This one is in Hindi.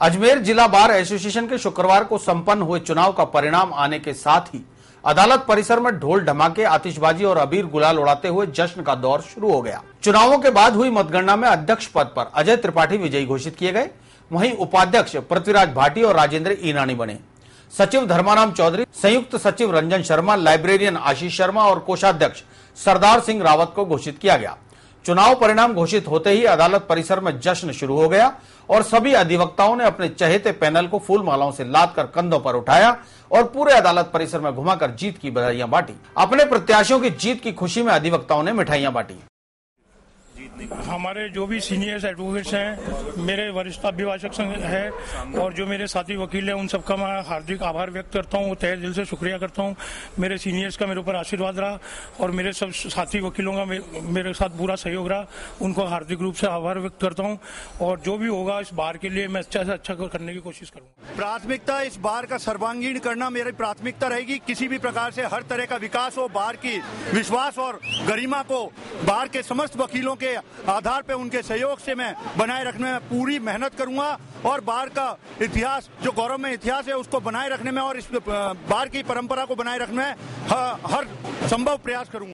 अजमेर जिला बार एसोसिएशन के शुक्रवार को संपन्न हुए चुनाव का परिणाम आने के साथ ही अदालत परिसर में ढोल ढमाके, आतिशबाजी और अबीर गुलाल उड़ाते हुए जश्न का दौर शुरू हो गया। चुनावों के बाद हुई मतगणना में अध्यक्ष पद पर अजय त्रिपाठी विजयी घोषित किए गए। वहीं उपाध्यक्ष पृथ्वीराज भाटी और राजेंद्र ईनानी बने। सचिव धर्माराम चौधरी, संयुक्त सचिव रंजन शर्मा, लाइब्रेरियन आशीष शर्मा और कोषाध्यक्ष सरदार सिंह रावत को घोषित किया गया। चुनाव परिणाम घोषित होते ही अदालत परिसर में जश्न शुरू हो गया और सभी अधिवक्ताओं ने अपने चहेते पैनल को फूल मालाओं से लाद कर कंधों पर उठाया और पूरे अदालत परिसर में घुमाकर जीत की बधाइयाँ बांटी। अपने प्रत्याशियों की जीत की खुशी में अधिवक्ताओं ने मिठाइयाँ बांटी। हमारे जो भी सीनियर्स एडवोकेट्स हैं, मेरे वरिष्ठ अभिभाषक संघ है और जो मेरे साथी वकील हैं, उन सबका मैं हार्दिक आभार व्यक्त करता हूँ, तहे दिल से शुक्रिया करता हूँ। मेरे सीनियर्स का मेरे ऊपर आशीर्वाद रहा और मेरे सब साथी वकीलों का मेरे साथ पूरा सहयोग रहा। उनको हार्दिक रूप से आभार व्यक्त करता हूँ और जो भी होगा इस बार के लिए मैं अच्छा से अच्छा करने की कोशिश करूँगा। प्राथमिकता इस बार का सर्वांगीण करना मेरी प्राथमिकता रहेगी। किसी भी प्रकार से हर तरह का विकास हो, बार की विश्वास और गरिमा को बार के समस्त वकीलों के आधार पर उनके सहयोग से मैं बनाए रखने में पूरी मेहनत करूँगा और बार का इतिहास, जो गौरव में इतिहास है, उसको बनाए रखने में और इस बार की परंपरा को बनाए रखने में हर संभव प्रयास करूँगा।